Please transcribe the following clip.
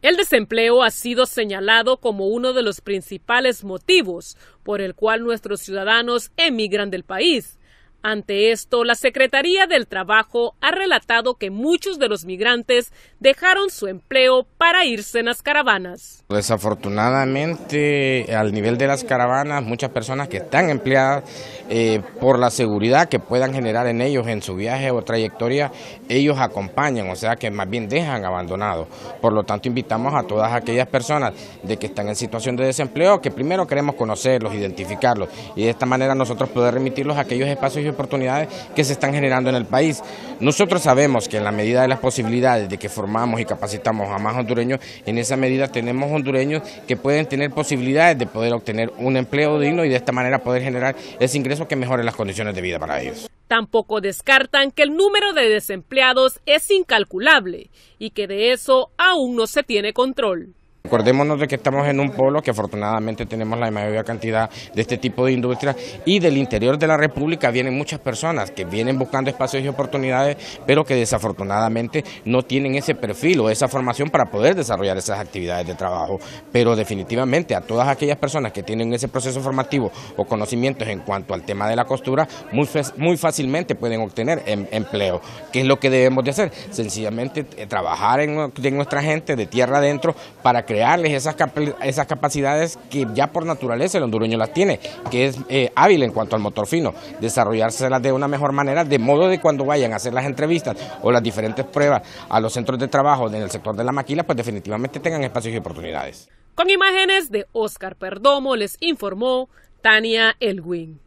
El desempleo ha sido señalado como uno de los principales motivos por el cual nuestros ciudadanos emigran del país. Ante esto, la Secretaría del Trabajo ha relatado que muchos de los migrantes dejaron su empleo para irse en las caravanas. Desafortunadamente, al nivel de las caravanas, muchas personas que están empleadas eh, por la seguridad que puedan generar en ellos en su viaje o trayectoria, ellos acompañan, o sea que más bien dejan abandonados. Por lo tanto, invitamos a todas aquellas personas de que están en situación de desempleo que primero queremos conocerlos, identificarlos y de esta manera nosotros poder remitirlos a aquellos espacios oportunidades que se están generando en el país. Nosotros sabemos que en la medida de las posibilidades de que formamos y capacitamos a más hondureños, en esa medida tenemos hondureños que pueden tener posibilidades de poder obtener un empleo digno y de esta manera poder generar ese ingreso que mejore las condiciones de vida para ellos. Tampoco descartan que el número de desempleados es incalculable y que de eso aún no se tiene control. Recordémonos de que estamos en un polo que afortunadamente tenemos la mayor cantidad de este tipo de industrias y del interior de la República vienen muchas personas que vienen buscando espacios y oportunidades, pero que desafortunadamente no tienen ese perfil o esa formación para poder desarrollar esas actividades de trabajo. Pero definitivamente a todas aquellas personas que tienen ese proceso formativo o conocimientos en cuanto al tema de la costura, muy, muy fácilmente pueden obtener em, empleo. ¿Qué es lo que debemos de hacer? Sencillamente eh, trabajar en, en nuestra gente de tierra adentro para crear crearles esas, esas capacidades que ya por naturaleza el hondureño las tiene, que es eh, hábil en cuanto al motor fino, desarrollárselas de una mejor manera, de modo de cuando vayan a hacer las entrevistas o las diferentes pruebas a los centros de trabajo en el sector de la maquila, pues definitivamente tengan espacios y oportunidades. Con imágenes de Oscar Perdomo les informó Tania Elwin.